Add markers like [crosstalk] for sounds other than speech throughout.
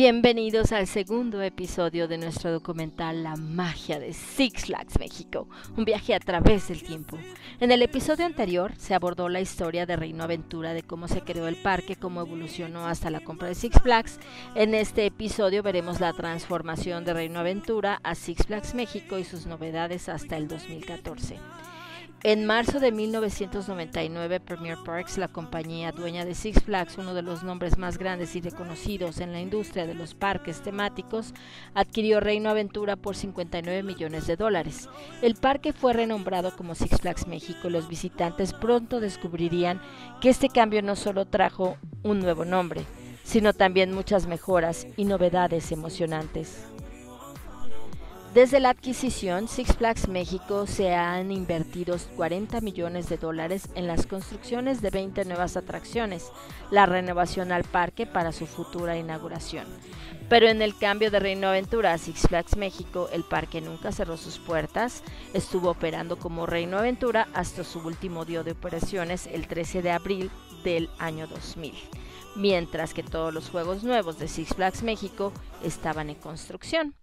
Bienvenidos al segundo episodio de nuestro documental La magia de Six Flags México, un viaje a través del tiempo. En el episodio anterior se abordó la historia de Reino Aventura, de cómo se creó el parque, cómo evolucionó hasta la compra de Six Flags. En este episodio veremos la transformación de Reino Aventura a Six Flags México y sus novedades hasta el 2014. En marzo de 1999, Premier Parks, la compañía dueña de Six Flags, uno de los nombres más grandes y reconocidos en la industria de los parques temáticos, adquirió Reino Aventura por 59 millones de dólares. El parque fue renombrado como Six Flags México y los visitantes pronto descubrirían que este cambio no solo trajo un nuevo nombre, sino también muchas mejoras y novedades emocionantes. Desde la adquisición, Six Flags México se han invertido 40 millones de dólares en las construcciones de 20 nuevas atracciones, la renovación al parque para su futura inauguración. Pero en el cambio de Reino Aventura a Six Flags México, el parque nunca cerró sus puertas, estuvo operando como Reino Aventura hasta su último día de operaciones el 13 de abril del año 2000, mientras que todos los juegos nuevos de Six Flags México estaban en construcción.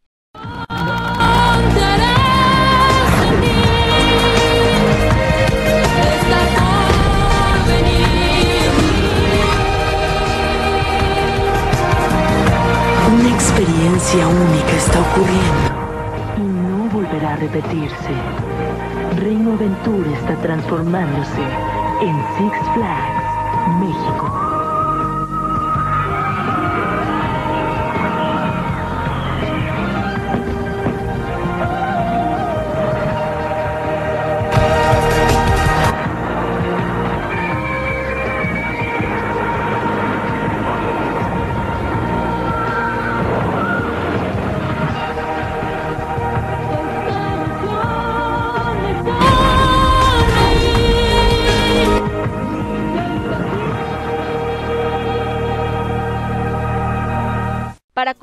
Una experiencia única está ocurriendo y no volverá a repetirse. Reino Aventura está transformándose en Six Flags, México.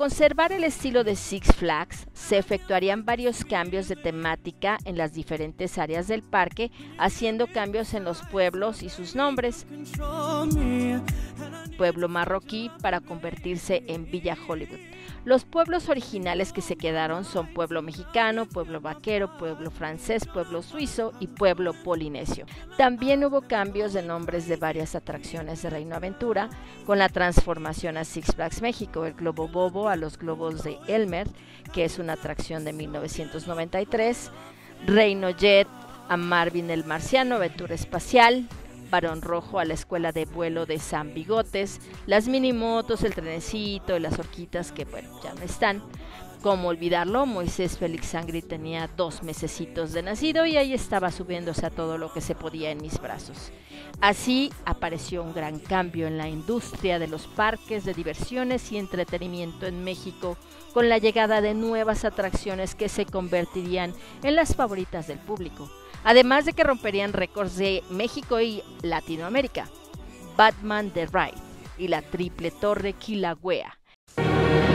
Conservar el estilo de Six Flags, se efectuarían varios cambios de temática en las diferentes áreas del parque, haciendo cambios en los pueblos y sus nombres. Pueblo marroquí para convertirse en Villa Hollywood. Los pueblos originales que se quedaron son pueblo mexicano, pueblo vaquero, pueblo francés, pueblo suizo y pueblo polinesio. También hubo cambios de nombres de varias atracciones de Reino Aventura, con la transformación a Six Flags México, el Globo Bobo a los globos de Elmer, que es una atracción de 1993, Reino Jet a Marvin el Marciano, aventura espacial, Barón Rojo a la escuela de vuelo de San Bigotes, las minimotos, el trenecito las horquitas que bueno, ya no están. Como olvidarlo, Moisés Félix Sangri tenía dos mesecitos de nacido y ahí estaba subiéndose a todo lo que se podía en mis brazos. Así apareció un gran cambio en la industria de los parques de diversiones y entretenimiento en México con la llegada de nuevas atracciones que se convertirían en las favoritas del público además de que romperían récords de México y Latinoamérica. Batman The Ride y la triple torre Kilauea.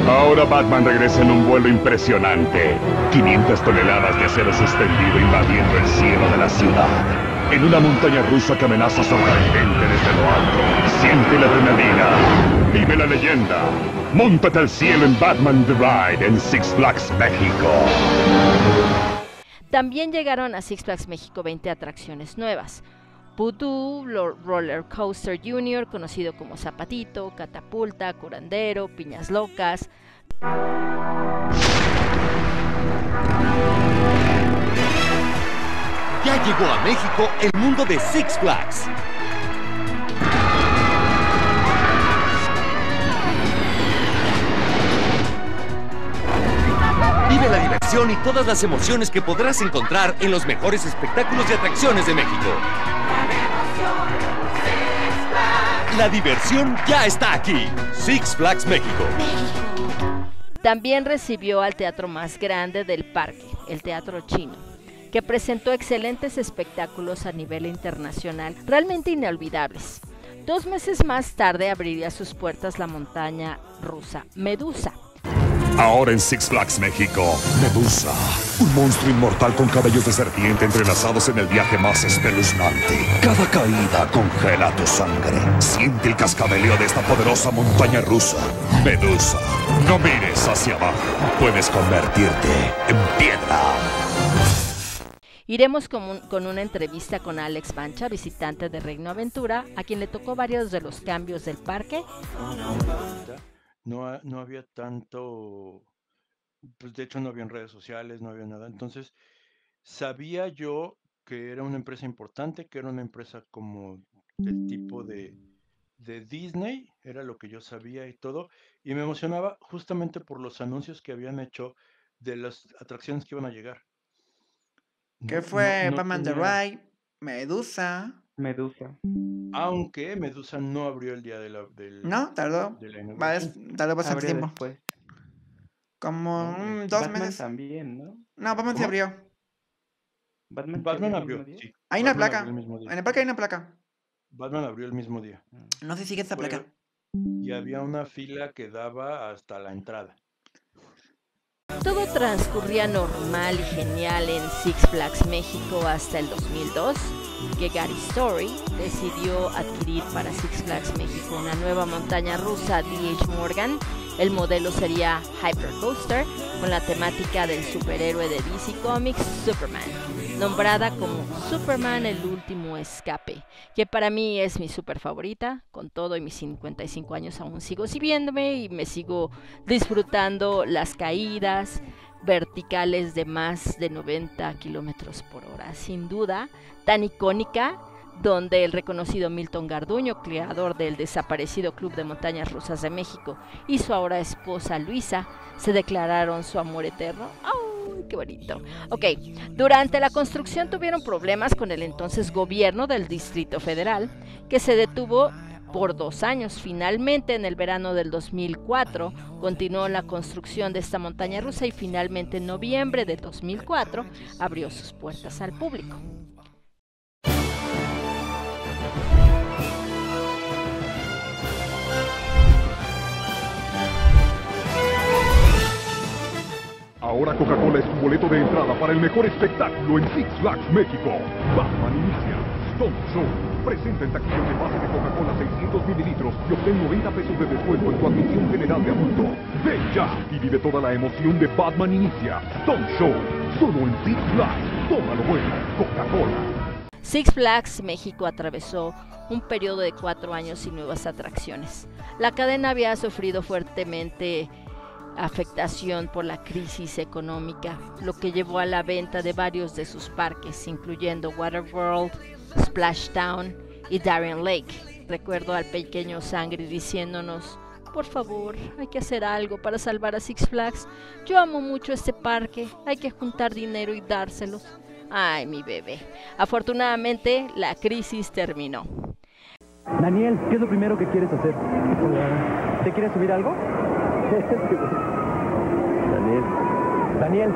Ahora Batman regresa en un vuelo impresionante. 500 toneladas de acero suspendido invadiendo el cielo de la ciudad. En una montaña rusa que amenaza sorprendente desde lo alto. Siente la adrenalina. Vive la leyenda. Móntate al cielo en Batman The Ride en Six Flags México. También llegaron a Six Flags México 20 atracciones nuevas. Voodoo, Roller Coaster Junior, conocido como Zapatito, Catapulta, Curandero, Piñas Locas. Ya llegó a México el mundo de Six Flags. Vive la diversión y todas las emociones que podrás encontrar en los mejores espectáculos y atracciones de México. La diversión ya está aquí. Six Flags México. También recibió al teatro más grande del parque, el Teatro Chino, que presentó excelentes espectáculos a nivel internacional, realmente inolvidables. Dos meses más tarde abriría sus puertas la montaña rusa Medusa, Ahora en Six Flags México, Medusa, un monstruo inmortal con cabellos de serpiente entrelazados en el viaje más espeluznante. Cada caída congela tu sangre. Siente el cascabeleo de esta poderosa montaña rusa. Medusa, no mires hacia abajo. Puedes convertirte en piedra. Iremos con, un- con una entrevista con Alex Mancha, visitante de Reino Aventura, a quien le tocó varios de los cambios del parque no, no había tanto, pues de hecho no había redes sociales, no había nada. Entonces, sabía yo que era una empresa importante, que era una empresa como del tipo de, de Disney, era lo que yo sabía y todo, y me emocionaba justamente por los anuncios que habían hecho de las atracciones que iban a llegar. ¿Qué fue no- no Batman The Ride? Medusa. Medusa. Aunque Medusa no abrió el día de la, del, No, tardó. de la tardó bastante Abrió tiempo. después. Como No, mm, es- dos Batman meses. también, ¿no? No, Batman se abrió. Batman, abrió, sí. Hay una Batman placa. mismo día. En el parque hay una placa. Batman abrió el mismo día. No sé si sigue esta Fue- placa. Y había una fila que daba hasta la entrada. Todo transcurría normal y genial en Six Flags México hasta el 2002, que Story decidió adquirir para Six Flags México una nueva montaña rusa DH Morgan. El modelo sería Hypercoaster, con la temática del superhéroe de DC Comics, Superman, nombrada como Superman el último escape, que para mí es mi super favorita, con todo y mis 55 años aún sigo sirviéndome y me sigo disfrutando las caídas verticales de más de 90 kilómetros por hora. Sin duda, tan icónica, donde el reconocido Milton Garduño, creador del desaparecido Club de Montañas Rusas de México, y su ahora esposa Luisa se declararon su amor eterno. ¡Ay, qué bonito! Ok, durante la construcción tuvieron problemas con el entonces gobierno del Distrito Federal, que se detuvo por dos años. Finalmente, en el verano del 2004, continuó la construcción de esta montaña rusa y finalmente en noviembre de 2004 abrió sus puertas al público. Ahora Coca-Cola es tu boleto de entrada para el mejor espectáculo en Six Flags México. Batman inicia. Stone Show. Presenta en taquillas de base de Coca-Cola 600 mililitros y obtén 90 pesos de descuento en tu admisión general de adulto. Ven ya y vive toda la emoción de Batman inicia. Stone Show. Solo en Six Flags. Tómalo bueno. Coca-Cola. Six Flags México atravesó un periodo de cuatro años sin nuevas atracciones. La cadena había sufrido fuertemente afectación por la crisis económica, lo que llevó a la venta de varios de sus parques, incluyendo Waterworld, Splashdown y Darien Lake. Recuerdo al pequeño Sangre diciéndonos, por favor, hay que hacer algo para salvar a Six Flags. Yo amo mucho este parque, hay que juntar dinero y dárselos. Ay, mi bebé. Afortunadamente, la crisis terminó. Daniel, ¿qué es lo primero que quieres hacer? ¿Te quieres subir algo? [laughs] Daniel.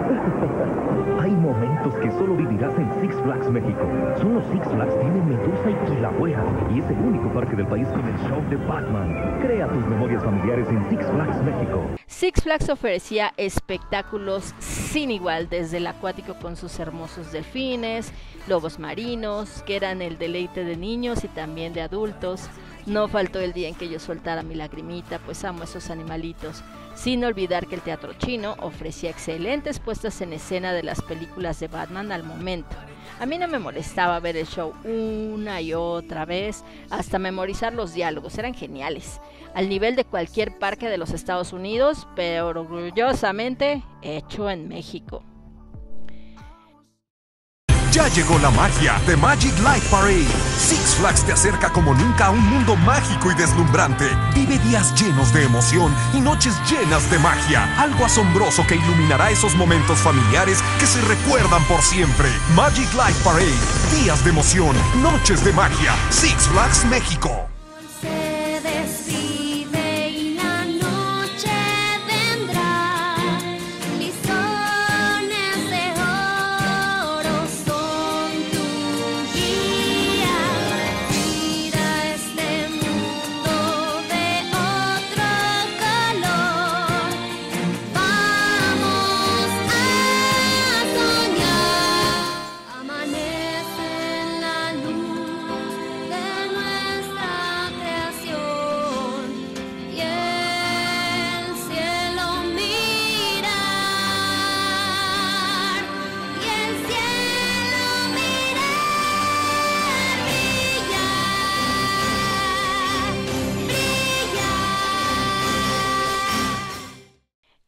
Hay momentos que solo vivirás en Six Flags México. Son los Six Flags tienen Medusa y Kilauea. Y es el único parque del país con el show de Batman. Crea tus memorias familiares en Six Flags México. Six Flags ofrecía espectáculos sin igual, desde el acuático con sus hermosos delfines, lobos marinos, que eran el deleite de niños y también de adultos. No faltó el día en que yo soltara mi lagrimita, pues amo esos animalitos. Sin olvidar que el teatro chino ofrecía excelentes puestas en escena de las películas de Batman al momento. A mí no me molestaba ver el show una y otra vez, hasta memorizar los diálogos, eran geniales. Al nivel de cualquier parque de los Estados Unidos, pero orgullosamente hecho en México. Ya llegó la magia de Magic Light Parade. Six Flags te acerca como nunca a un mundo mágico y deslumbrante. Vive días llenos de emoción y noches llenas de magia. Algo asombroso que iluminará esos momentos familiares que se recuerdan por siempre. Magic Light Parade. Días de emoción, noches de magia. Six Flags México.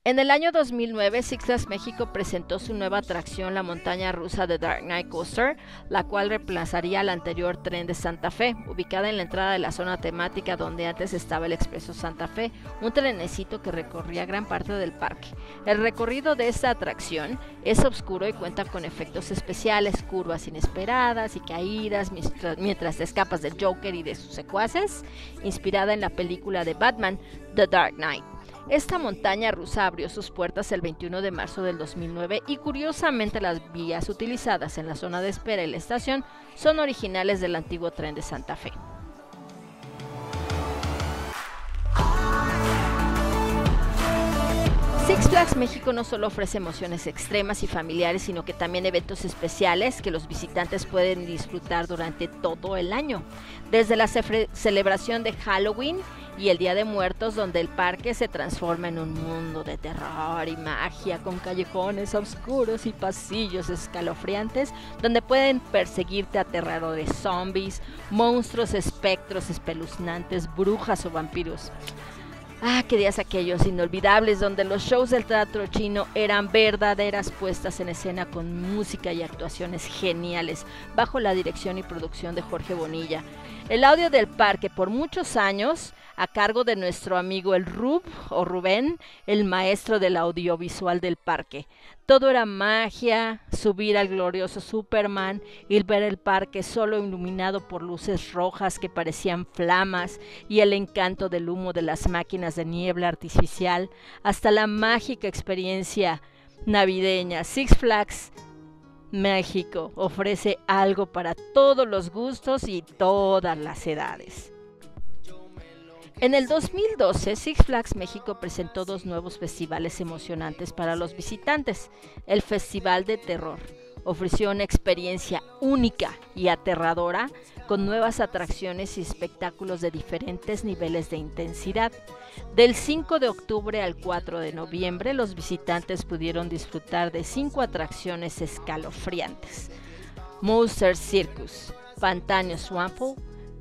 En el año 2009, Six Flags México presentó su nueva atracción, la montaña rusa de Dark Knight Coaster, la cual reemplazaría al anterior tren de Santa Fe, ubicada en la entrada de la zona temática donde antes estaba el Expreso Santa Fe, un trenecito que recorría gran parte del parque. El recorrido de esta atracción es oscuro y cuenta con efectos especiales, curvas inesperadas y caídas mientras, mientras te escapas del Joker y de sus secuaces, inspirada en la película de Batman, The Dark Knight. Esta montaña rusa abrió sus puertas el 21 de marzo del 2009 y curiosamente las vías utilizadas en la zona de espera y la estación son originales del antiguo tren de Santa Fe. Six Flags México no solo ofrece emociones extremas y familiares, sino que también eventos especiales que los visitantes pueden disfrutar durante todo el año. Desde la celebración de Halloween y el Día de Muertos, donde el parque se transforma en un mundo de terror y magia, con callejones oscuros y pasillos escalofriantes, donde pueden perseguirte aterradores zombies, monstruos, espectros espeluznantes, brujas o vampiros. Ah, qué días aquellos inolvidables donde los shows del teatro chino eran verdaderas puestas en escena con música y actuaciones geniales bajo la dirección y producción de Jorge Bonilla. El audio del parque por muchos años a cargo de nuestro amigo el Rub o Rubén, el maestro del audiovisual del parque. Todo era magia, subir al glorioso Superman y ver el parque solo iluminado por luces rojas que parecían flamas y el encanto del humo de las máquinas de niebla artificial, hasta la mágica experiencia navideña. Six Flags México ofrece algo para todos los gustos y todas las edades. En el 2012, Six Flags México presentó dos nuevos festivales emocionantes para los visitantes. El Festival de Terror ofreció una experiencia única y aterradora con nuevas atracciones y espectáculos de diferentes niveles de intensidad. Del 5 de octubre al 4 de noviembre, los visitantes pudieron disfrutar de cinco atracciones escalofriantes. Monster Circus, Pantano Swample,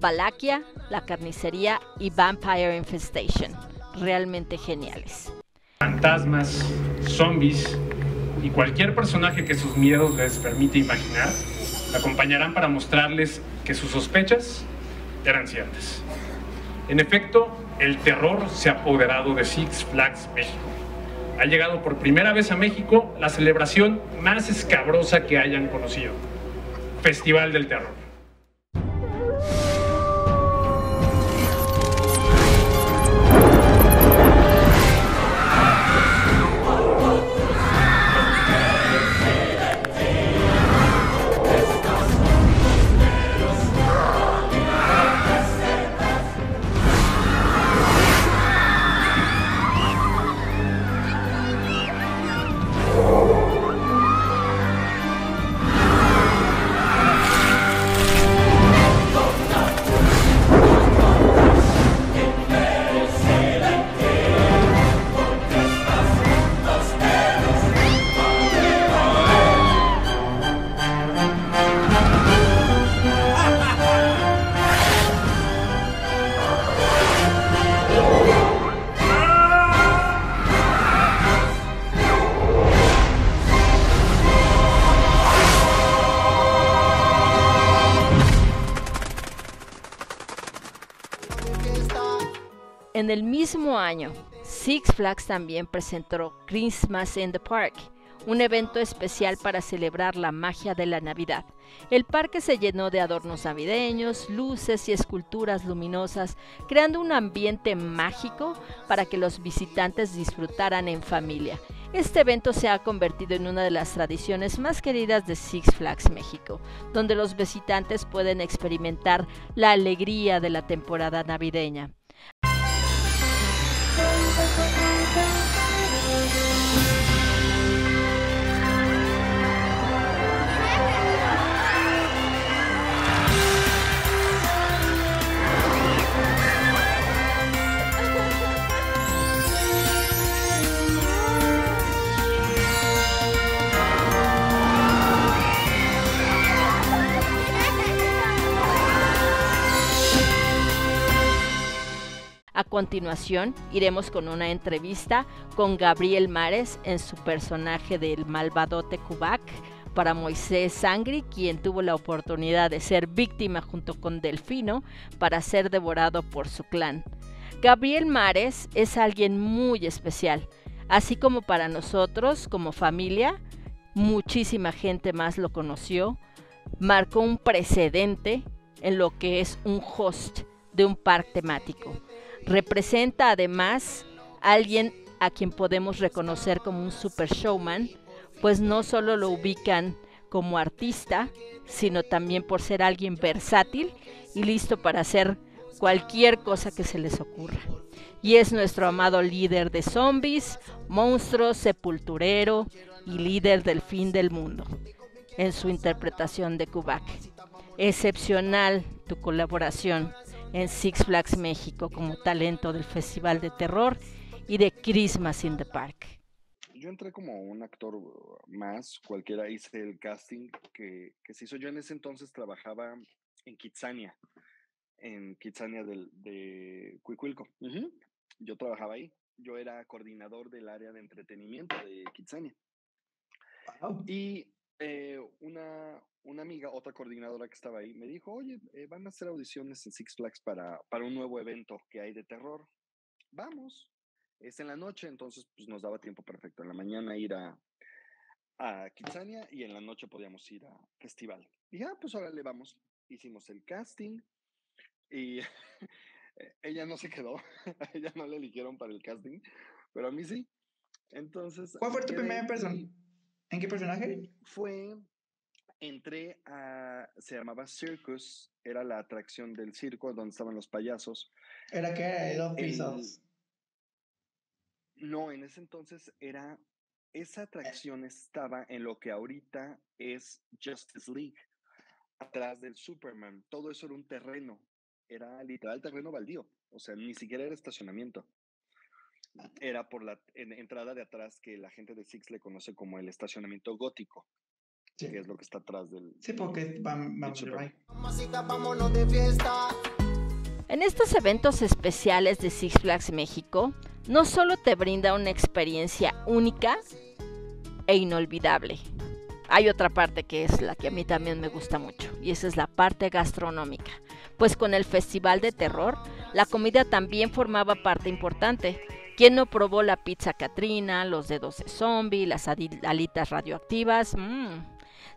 Valaquia, La Carnicería y Vampire Infestation. Realmente geniales. fantasmas, zombies y cualquier personaje que sus miedos les permite imaginar, la acompañarán para mostrarles que sus sospechas eran ciertas. En efecto, el terror se ha apoderado de Six Flags México. Ha llegado por primera vez a México la celebración más escabrosa que hayan conocido. Festival del Terror. El mismo año, Six Flags también presentó Christmas in the Park, un evento especial para celebrar la magia de la Navidad. El parque se llenó de adornos navideños, luces y esculturas luminosas, creando un ambiente mágico para que los visitantes disfrutaran en familia. Este evento se ha convertido en una de las tradiciones más queridas de Six Flags México, donde los visitantes pueden experimentar la alegría de la temporada navideña. Thank you. A continuación, iremos con una entrevista con Gabriel Mares en su personaje del malvadote Kubak para Moisés Sangri, quien tuvo la oportunidad de ser víctima junto con Delfino para ser devorado por su clan. Gabriel Mares es alguien muy especial, así como para nosotros como familia, muchísima gente más lo conoció, marcó un precedente en lo que es un host de un parque temático. Representa además a alguien a quien podemos reconocer como un super showman, pues no solo lo ubican como artista, sino también por ser alguien versátil y listo para hacer cualquier cosa que se les ocurra. Y es nuestro amado líder de zombies, monstruos, sepulturero y líder del fin del mundo, en su interpretación de Kubak. Excepcional tu colaboración en Six Flags México como talento del Festival de Terror y de Christmas in the Park. Yo entré como un actor más, cualquiera hice el casting que, que se hizo. Yo en ese entonces trabajaba en Kitsania, en Kitsania del, de Cuicuilco. Yo trabajaba ahí. Yo era coordinador del área de entretenimiento de Kitsania. Y eh, una, una amiga, otra coordinadora que estaba ahí, me dijo, oye, eh, van a hacer audiciones en Six Flags para, para un nuevo evento que hay de terror. Vamos. Es en la noche, entonces pues nos daba tiempo perfecto. En la mañana ir a, a Kitsania y en la noche podíamos ir a festival. Y ya, pues ahora le vamos. Hicimos el casting y [laughs] ella no se quedó, [laughs] ella no le eligieron para el casting, pero a mí sí. Entonces. ¿Cuál fue tu primera persona? ¿En qué personaje? fue, entré a, se llamaba Circus, era la atracción del circo donde estaban los payasos. Era que de dos El- pisos. no, en ese entonces era, esa atracción estaba en lo que ahorita es Justice League, atrás del Superman. Todo eso era un terreno, era literal terreno baldío, o sea, ni siquiera era estacionamiento. Era por la en- entrada de atrás que la gente de Six le conoce como el estacionamiento gótico, Sí. que es lo que está atrás del, Sí, porque van, del vamos de Superman. En estos eventos especiales de Six Flags México, no solo te brinda una experiencia única e inolvidable. Hay otra parte que es la que a mí también me gusta mucho, y esa es la parte gastronómica. Pues con el Festival de Terror, la comida también formaba parte importante. ¿Quién no probó la pizza Katrina, los dedos de zombie, las alitas radioactivas? Mm,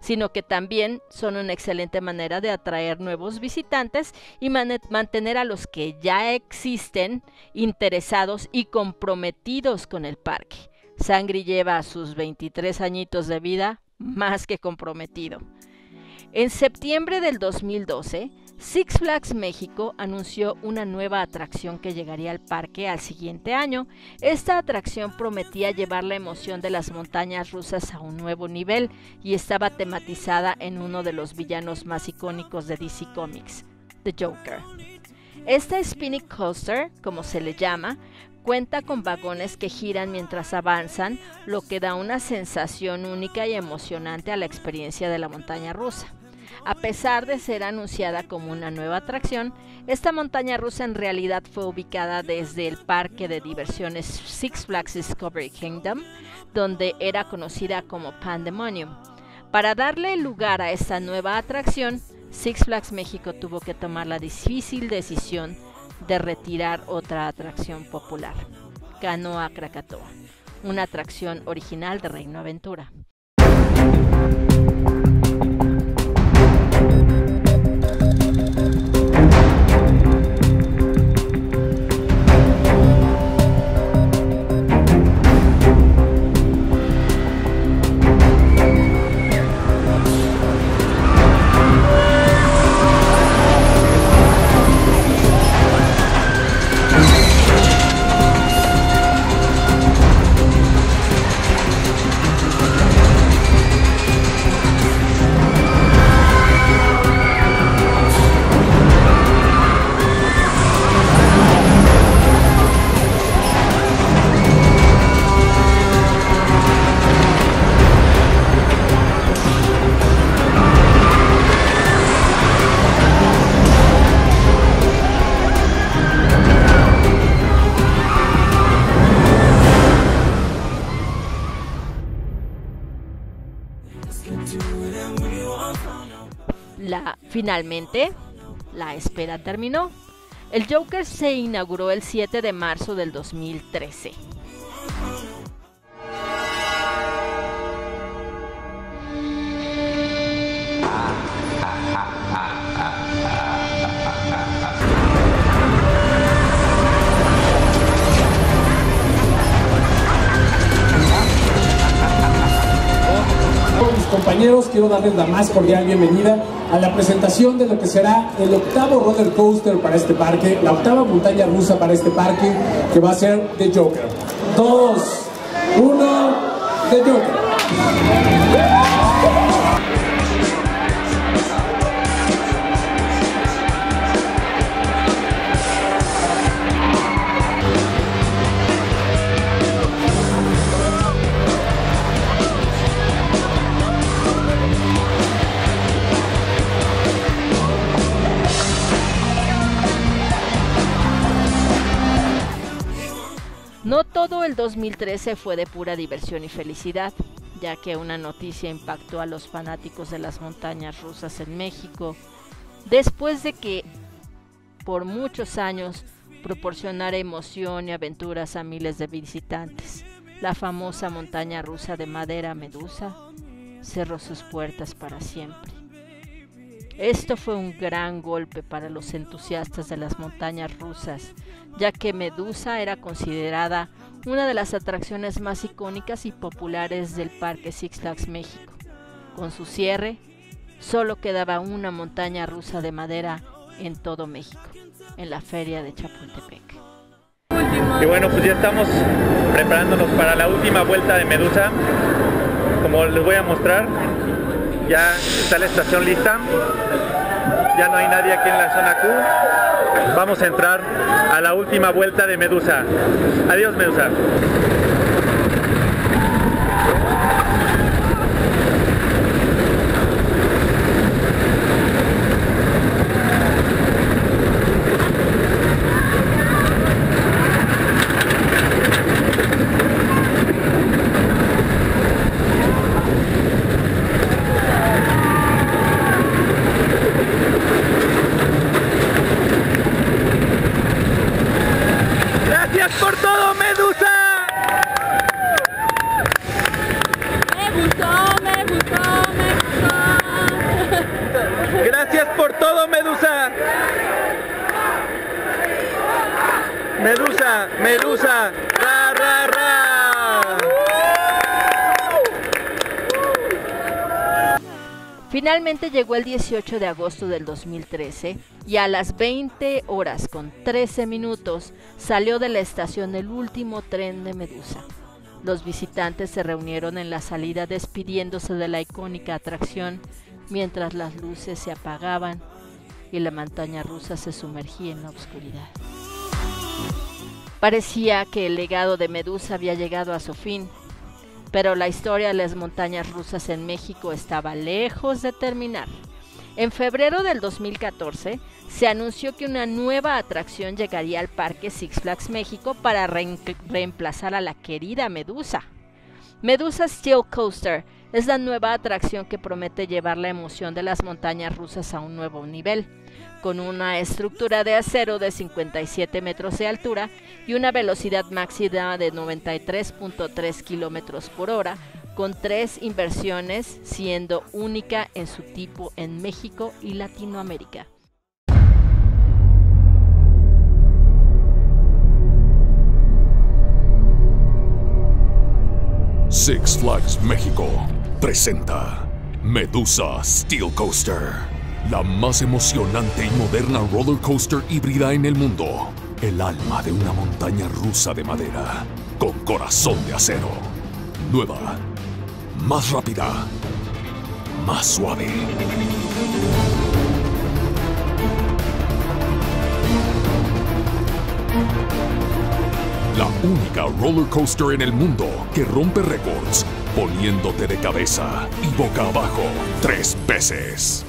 sino que también son una excelente manera de atraer nuevos visitantes y mantener a los que ya existen interesados y comprometidos con el parque. Sangri lleva sus 23 añitos de vida más que comprometido. En septiembre del 2012, Six Flags México anunció una nueva atracción que llegaría al parque al siguiente año. Esta atracción prometía llevar la emoción de las montañas rusas a un nuevo nivel y estaba tematizada en uno de los villanos más icónicos de DC Comics, The Joker. Esta Spinning Coaster, como se le llama, cuenta con vagones que giran mientras avanzan, lo que da una sensación única y emocionante a la experiencia de la montaña rusa. A pesar de ser anunciada como una nueva atracción, esta montaña rusa en realidad fue ubicada desde el parque de diversiones Six Flags Discovery Kingdom, donde era conocida como Pandemonium. Para darle lugar a esta nueva atracción, Six Flags México tuvo que tomar la difícil decisión de retirar otra atracción popular, Canoa Krakatoa, una atracción original de Reino Aventura. La, finalmente, la espera terminó. El Joker se inauguró el 7 de marzo del 2013. Compañeros, quiero darles la más cordial bienvenida a la presentación de lo que será el octavo roller coaster para este parque, la octava montaña rusa para este parque, que va a ser The Joker. Dos, uno, The Joker. El 2013 fue de pura diversión y felicidad, ya que una noticia impactó a los fanáticos de las montañas rusas en México, después de que por muchos años proporcionara emoción y aventuras a miles de visitantes. La famosa montaña rusa de madera Medusa cerró sus puertas para siempre. Esto fue un gran golpe para los entusiastas de las montañas rusas, ya que Medusa era considerada una de las atracciones más icónicas y populares del Parque Six Flags México. Con su cierre, solo quedaba una montaña rusa de madera en todo México, en la feria de Chapultepec. Y bueno, pues ya estamos preparándonos para la última vuelta de Medusa. Como les voy a mostrar, ya está la estación lista. Ya no hay nadie aquí en la zona Q. Vamos a entrar a la última vuelta de Medusa. Adiós, Medusa. Gracias por todo, Medusa. Me gustó, me gustó, me gustó. Gracias por todo, Medusa. Medusa, Medusa, ra, ra, ra. Llegó el 18 de agosto del 2013 y a las 20 horas con 13 minutos salió de la estación el último tren de Medusa. Los visitantes se reunieron en la salida despidiéndose de la icónica atracción mientras las luces se apagaban y la montaña rusa se sumergía en la oscuridad. Parecía que el legado de Medusa había llegado a su fin, pero la historia de las montañas rusas en México estaba lejos de terminar. En febrero del 2014 se anunció que una nueva atracción llegaría al Parque Six Flags México para re- reemplazar a la querida Medusa. Medusa Steel Coaster es la nueva atracción que promete llevar la emoción de las montañas rusas a un nuevo nivel, con una estructura de acero de 57 metros de altura y una velocidad máxima de 93.3 kilómetros por hora, con tres inversiones, siendo única en su tipo en México y Latinoamérica. Six Flags México presenta Medusa Steel Coaster, la más emocionante y moderna roller coaster híbrida en el mundo. El alma de una montaña rusa de madera con corazón de acero. Nueva, más rápida, más suave. La única roller coaster en el mundo que rompe récords, poniéndote de cabeza y boca abajo tres veces.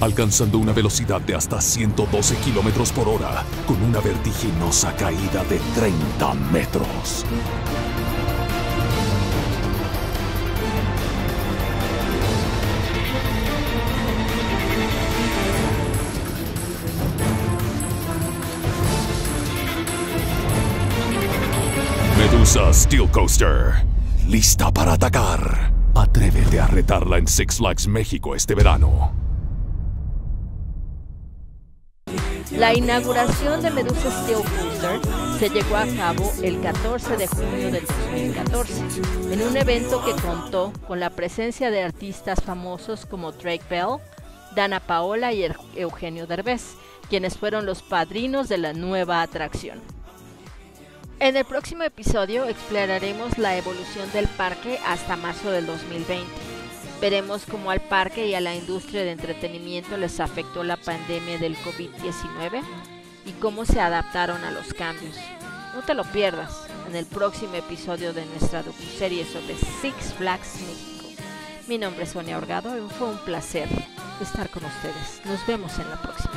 Alcanzando una velocidad de hasta 112 kilómetros por hora, con una vertiginosa caída de 30 metros. Medusa Steel Coaster. Lista para atacar. Atrévete a retarla en Six Flags México este verano. La inauguración de Medusa Steel Coaster se llevó a cabo el 14 de junio del 2014, en un evento que contó con la presencia de artistas famosos como Drake Bell, Dana Paola y Eugenio Derbez, quienes fueron los padrinos de la nueva atracción. En el próximo episodio exploraremos la evolución del parque hasta marzo del 2020. Veremos cómo al parque y a la industria de entretenimiento les afectó la pandemia del COVID-19 y cómo se adaptaron a los cambios. No te lo pierdas en el próximo episodio de nuestra docuserie sobre Six Flags México. Mi nombre es Sonia Orgado y fue un placer estar con ustedes. Nos vemos en la próxima.